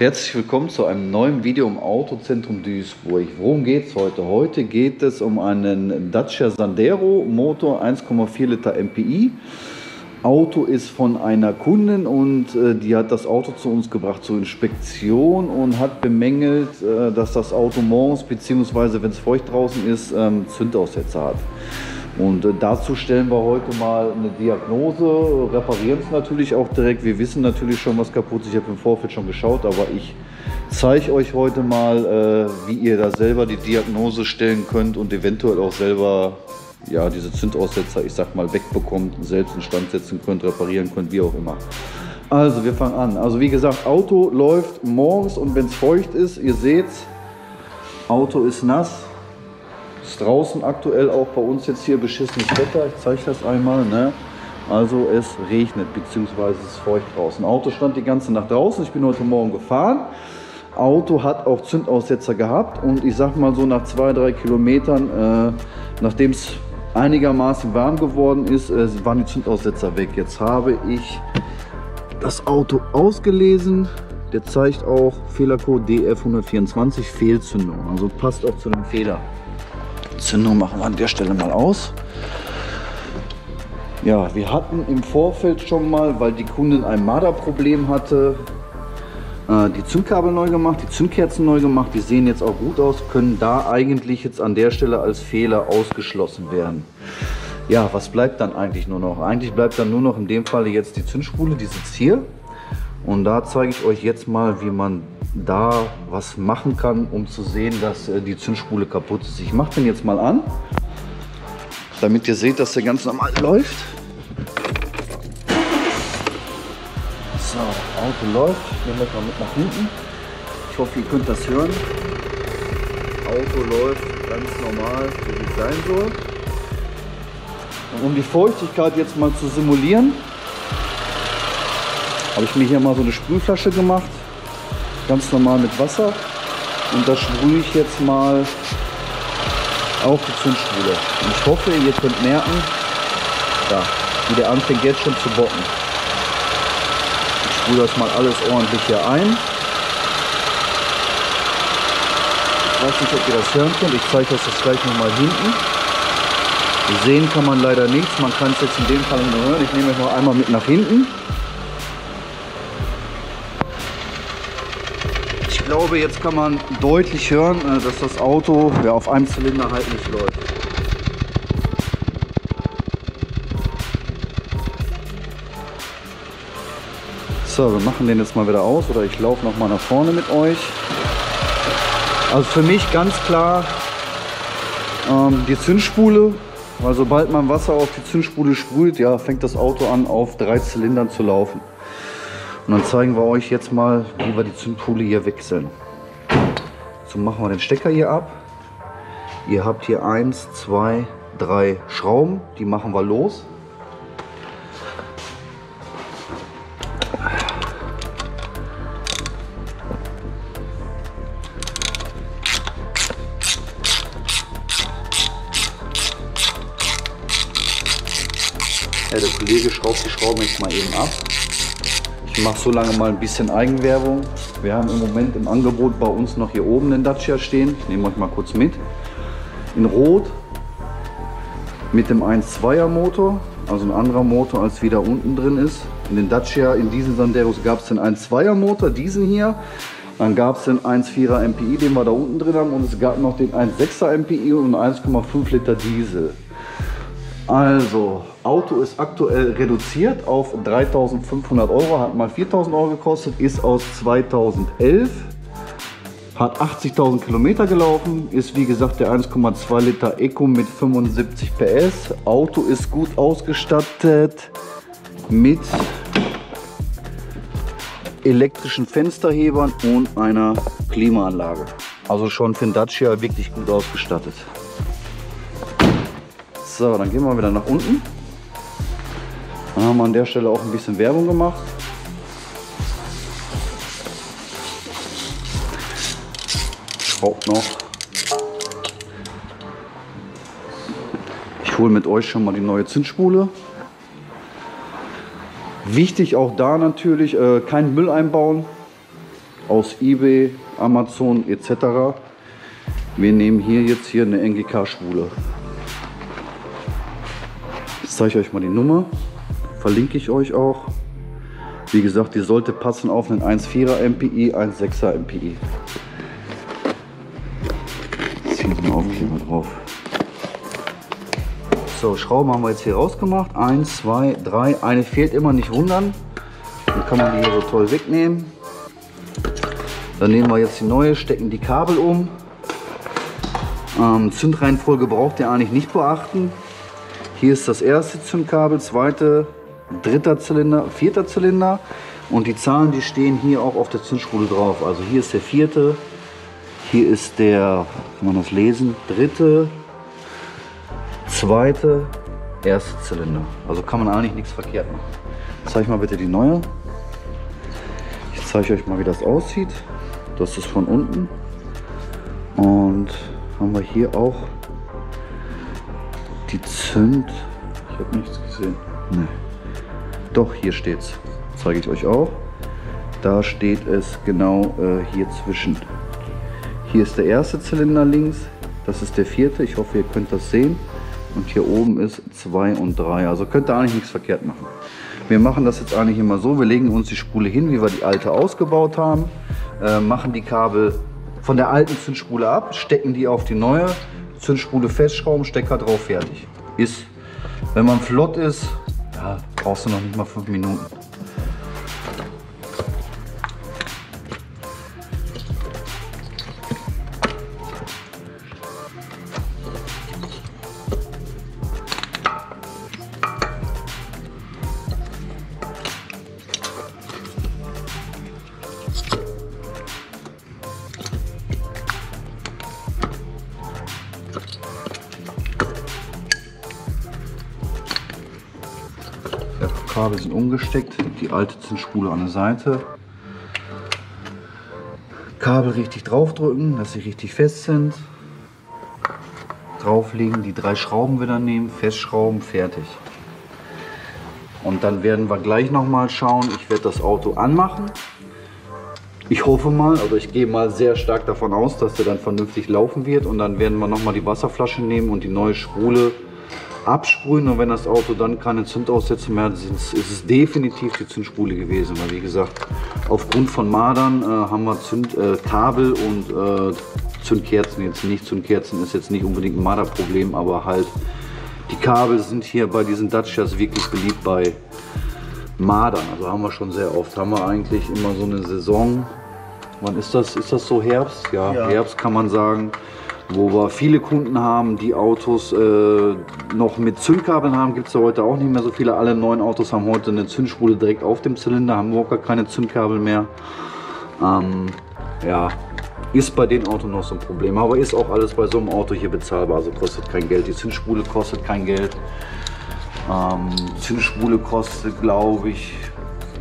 Herzlich willkommen zu einem neuen Video im Autozentrum Duisburg. Worum geht es heute? Heute geht es um einen Dacia Sandero Motor 1,4 Liter MPI. Auto ist von einer Kundin und äh, die hat das Auto zu uns gebracht zur Inspektion und hat bemängelt, äh, dass das Auto morgens bzw. wenn es feucht draußen ist, ähm, Zündaussetzer hat. Und äh, dazu stellen wir heute mal eine Diagnose, reparieren es natürlich auch direkt. Wir wissen natürlich schon, was kaputt ist. Ich habe im Vorfeld schon geschaut, aber ich zeige euch heute mal, äh, wie ihr da selber die Diagnose stellen könnt und eventuell auch selber ja, diese Zündaussetzer, ich sag mal, wegbekommt, selbst in Stand setzen könnt, reparieren könnt, wie auch immer. Also, wir fangen an. Also, wie gesagt, Auto läuft morgens und wenn es feucht ist, ihr seht, Auto ist nass, ist draußen aktuell auch bei uns jetzt hier beschissenes Wetter. Ich zeige das einmal. Ne? Also es regnet bzw. es ist feucht draußen. Auto stand die ganze Nacht draußen. Ich bin heute Morgen gefahren. Auto hat auch Zündaussetzer gehabt und ich sag mal so nach zwei, drei Kilometern, äh, nachdem es einigermaßen warm geworden ist, äh, waren die Zündaussetzer weg. Jetzt habe ich das Auto ausgelesen. Der zeigt auch Fehlercode DF124 Fehlzündung. Also passt auch zu dem Fehler. Zündung machen wir an der Stelle mal aus. Ja, wir hatten im Vorfeld schon mal, weil die Kundin ein Marderproblem hatte, äh, die Zündkabel neu gemacht, die Zündkerzen neu gemacht. Die sehen jetzt auch gut aus, können da eigentlich jetzt an der Stelle als Fehler ausgeschlossen werden. Ja, was bleibt dann eigentlich nur noch? Eigentlich bleibt dann nur noch in dem Fall jetzt die Zündspule, die sitzt hier. Und da zeige ich euch jetzt mal, wie man da was machen kann, um zu sehen, dass äh, die Zündspule kaputt ist. Ich mache den jetzt mal an, damit ihr seht, dass der ganz normal läuft. So, Auto läuft. Wir mal mit nach hinten. Ich hoffe, ihr könnt das hören. Auto läuft ganz normal, wie es sein soll. Und um die Feuchtigkeit jetzt mal zu simulieren, habe ich mir hier mal so eine Sprühflasche gemacht ganz normal mit Wasser und da sprühe ich jetzt mal auf die Zündspule. Und ich hoffe, ihr könnt merken, da, wie der anfängt jetzt schon zu bocken. Ich sprühe das mal alles ordentlich hier ein. Ich weiß nicht, ob ihr das hören könnt. Ich zeige euch das gleich nochmal hinten. Sehen kann man leider nichts. Man kann es jetzt in dem Fall nur hören. Ich nehme euch noch einmal mit nach hinten. Glaube, jetzt kann man deutlich hören, äh, dass das Auto ja, auf einem Zylinder halt nicht läuft. So, wir machen den jetzt mal wieder aus oder ich laufe noch mal nach vorne mit euch. Also für mich ganz klar ähm, die Zündspule, weil sobald man Wasser auf die Zündspule sprüht, ja, fängt das Auto an auf drei Zylindern zu laufen. Und dann zeigen wir euch jetzt mal, wie wir die Zündpole hier wechseln. So machen wir den Stecker hier ab. Ihr habt hier eins, zwei, drei Schrauben, die machen wir los. Der Kollege schraubt die Schrauben jetzt mal eben ab. Mache so lange mal ein bisschen Eigenwerbung. Wir haben im Moment im Angebot bei uns noch hier oben den Dacia stehen. Ich nehme euch mal kurz mit. In Rot mit dem 1.2er Motor, also ein anderer Motor als wieder unten drin ist. In den Dacia, in diesen Sanderos gab es den 1.2er Motor, diesen hier. Dann gab es den 1.4er MPI, den wir da unten drin haben. Und es gab noch den 1.6er MPI und 1,5 Liter Diesel. Also, Auto ist aktuell reduziert auf 3.500 Euro, hat mal 4.000 Euro gekostet, ist aus 2011, hat 80.000 Kilometer gelaufen, ist wie gesagt der 1,2 Liter Eco mit 75 PS. Auto ist gut ausgestattet mit elektrischen Fensterhebern und einer Klimaanlage. Also schon für den Dacia wirklich gut ausgestattet. So, dann gehen wir wieder nach unten. Dann haben wir an der Stelle auch ein bisschen Werbung gemacht. Schraubt noch. Ich hole mit euch schon mal die neue Zündspule. Wichtig auch da natürlich, äh, keinen Müll einbauen. aus eBay, Amazon etc. Wir nehmen hier jetzt hier eine Zeige euch mal die Nummer, verlinke ich euch auch. Wie gesagt, die sollte passen auf einen 1,4er MPI, 1,6er MPI. Ziehen wir Aufkleber drauf. So, Schrauben haben wir jetzt hier rausgemacht. Eins, zwei, drei. Eine fehlt immer, nicht wundern. Dann kann man die hier so toll wegnehmen. Dann nehmen wir jetzt die neue, stecken die Kabel um. Ähm, Zündreihenfolge braucht ihr eigentlich nicht beachten. Hier ist das erste Zündkabel, zweite, dritter Zylinder, vierter Zylinder. Und die Zahlen, die stehen hier auch auf der Zündspule drauf. Also hier ist der vierte, hier ist der, kann man das lesen, dritte, zweite, erste Zylinder. Also kann man eigentlich nichts verkehrt machen. Zeige ich mal bitte die neue. Ich zeige euch mal, wie das aussieht. Das ist von unten. Und haben wir hier auch die Zünd. Ich habe nichts gesehen. Nee. Doch, hier steht's. Zeige ich euch auch. Da steht es genau äh, hier zwischen. Hier ist der erste Zylinder links. Das ist der vierte. Ich hoffe, ihr könnt das sehen. Und hier oben ist 2 und 3. Also könnt ihr eigentlich nichts verkehrt machen. Wir machen das jetzt eigentlich immer so. Wir legen uns die Spule hin, wie wir die alte ausgebaut haben. Äh, machen die Kabel von der alten Zündspule ab, stecken die auf die neue Zündspule festschrauben, Stecker drauf, fertig. Ist, wenn man flott ist, ja, brauchst du noch nicht mal fünf Minuten. Kabel sind umgesteckt, die alte Zündspule an der Seite. Kabel richtig draufdrücken, dass sie richtig fest sind. Drauflegen, die drei Schrauben wieder nehmen, festschrauben, fertig. Und dann werden wir gleich noch mal schauen. Ich werde das Auto anmachen. Ich hoffe mal, oder ich gehe mal sehr stark davon aus, dass der dann vernünftig laufen wird. Und dann werden wir noch mal die Wasserflasche nehmen und die neue Spule absprühen. Und wenn das Auto dann keine Zündaussätze mehr hat, ist es definitiv die Zündspule gewesen. Weil wie gesagt, aufgrund von Madern äh, haben wir Zünd, äh, Kabel und äh, Zündkerzen jetzt nicht. Zündkerzen ist jetzt nicht unbedingt ein Marderproblem, aber halt die Kabel sind hier bei diesen Dacias wirklich beliebt bei Madern. Also haben wir schon sehr oft. Haben wir eigentlich immer so eine Saison. Wann ist das? Ist das so Herbst? Ja, Ja. Herbst kann man sagen. Wo wir viele Kunden haben, die Autos äh, noch mit Zündkabeln haben, gibt es ja heute auch nicht mehr so viele. Alle neuen Autos haben heute eine Zündspule direkt auf dem Zylinder, haben überhaupt gar keine Zündkabel mehr. Ähm, ja, ist bei den Autos noch so ein Problem. Aber ist auch alles bei so einem Auto hier bezahlbar. Also kostet kein Geld. Die Zündspule kostet kein Geld. Ähm, Zündspule kostet, glaube ich,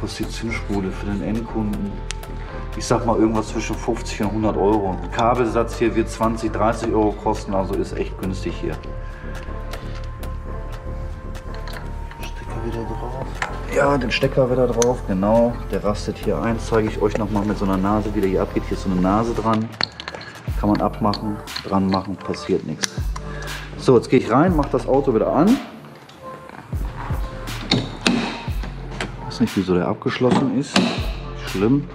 kostet die Zündspule für den Endkunden, ich sag mal irgendwas zwischen 50 und 100 Euro. Ein Kabelsatz hier wird 20, 30 Euro kosten, also ist echt günstig hier. Stecker wieder drauf. Ja, den Stecker wieder drauf, genau. Der rastet hier ein. Zeige ich euch nochmal mit so einer Nase, wie der hier abgeht. Hier ist so eine Nase dran. Kann man abmachen, dran machen, passiert nichts. So, jetzt gehe ich rein, mache das Auto wieder an. weiß nicht, wieso der abgeschlossen ist. Schlimm.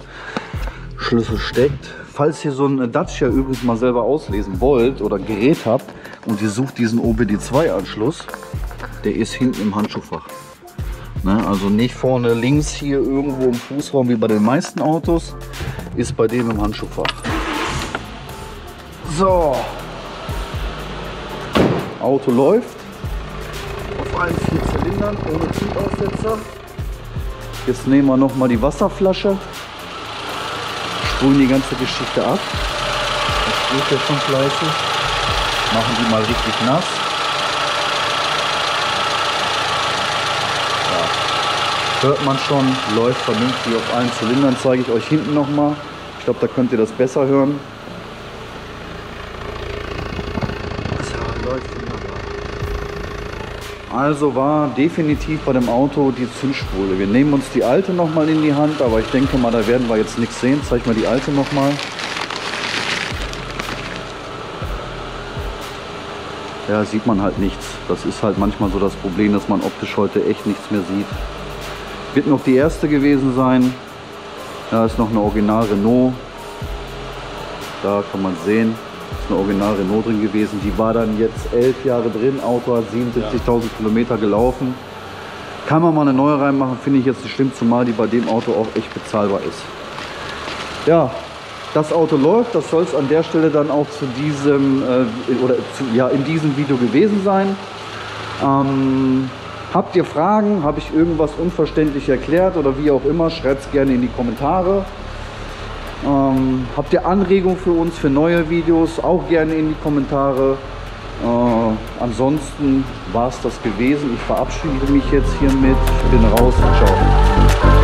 Schlüssel steckt. Falls ihr so ein Dacia übrigens mal selber auslesen wollt oder Gerät habt und ihr sucht diesen OBD2-Anschluss, der ist hinten im Handschuhfach. Ne, also nicht vorne links hier irgendwo im Fußraum wie bei den meisten Autos, ist bei dem im Handschuhfach. So. Auto läuft. Auf allen vier Zylindern ohne Zündaussetzer. Jetzt nehmen wir noch mal die Wasserflasche. Sprühen die ganze Geschichte ab. Das sprüht ja schon fleißig. Machen die mal richtig nass. hört man schon, läuft vernünftig auf allen Zylindern. Zeige ich euch hinten noch mal. Ich glaube, da könnt ihr das besser hören. So, läuft wunderbar. Also war definitiv bei dem Auto die Zündspule. Wir nehmen uns die alte nochmal in die Hand, aber ich denke mal, da werden wir jetzt nichts sehen. Zeig mal die alte nochmal. Ja, sieht man halt nichts. Das ist halt manchmal so das Problem, dass man optisch heute echt nichts mehr sieht. Wird noch die erste gewesen sein. Da ist noch eine Original Renault. Da kann man sehen, eine Original Renault drin gewesen. Die war dann jetzt elf Jahre drin. Auto hat 77.000 Kilometer gelaufen. Kann man mal eine neue reinmachen, finde ich jetzt nicht schlimm, zumal die bei dem Auto auch echt bezahlbar ist. Ja, das Auto läuft. Das soll es an der Stelle dann auch zu diesem äh, oder zu, ja in diesem Video gewesen sein. Ähm, habt ihr Fragen? Habe ich irgendwas unverständlich erklärt oder wie auch immer? Schreibt es gerne in die Kommentare. Ähm, habt ihr Anregungen für uns für neue Videos? Auch gerne in die Kommentare. Äh, ansonsten war es das gewesen. Ich verabschiede mich jetzt hiermit. Ich bin raus. Ciao.